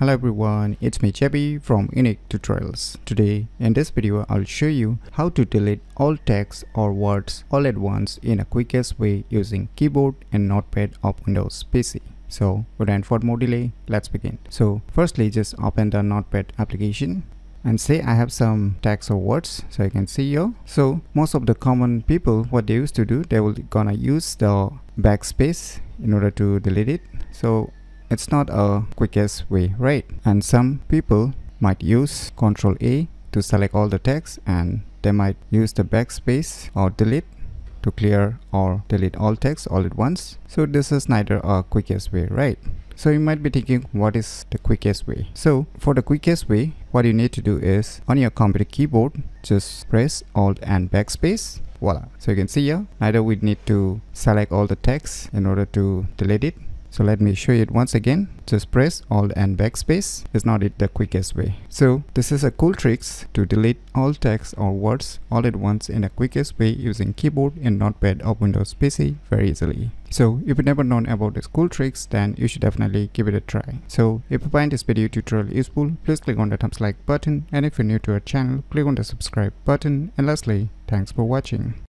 Hello everyone, it's me Chebby from Unique Tutorials. Today in this video I'll show you how to delete all text or words all at once in a quickest way using keyboard and notepad of Windows PC. So without further more delay, let's begin. So firstly just open the notepad application and say I have some text or words so you can see here so most of the common people what they used to do they will gonna use the backspace in order to delete it so it's not a quickest way right? And some people might use Ctrl A to select all the text and they might use the backspace or delete to clear or delete all text all at once. So this is neither a quickest way right? So you might be thinking what is the quickest way? So for the quickest way what you need to do is on your computer keyboard just press alt and backspace. Voila. So you can see here neither we need to select all the text in order to delete it so let me show you it once again. Just press Alt and Backspace. It's not it the quickest way. So this is a cool tricks to delete all text or words all at once in the quickest way using keyboard and notepad of Windows PC very easily. So if you've never known about these cool tricks then you should definitely give it a try. So if you find this video tutorial useful please click on the thumbs like button and if you're new to our channel click on the subscribe button and lastly thanks for watching.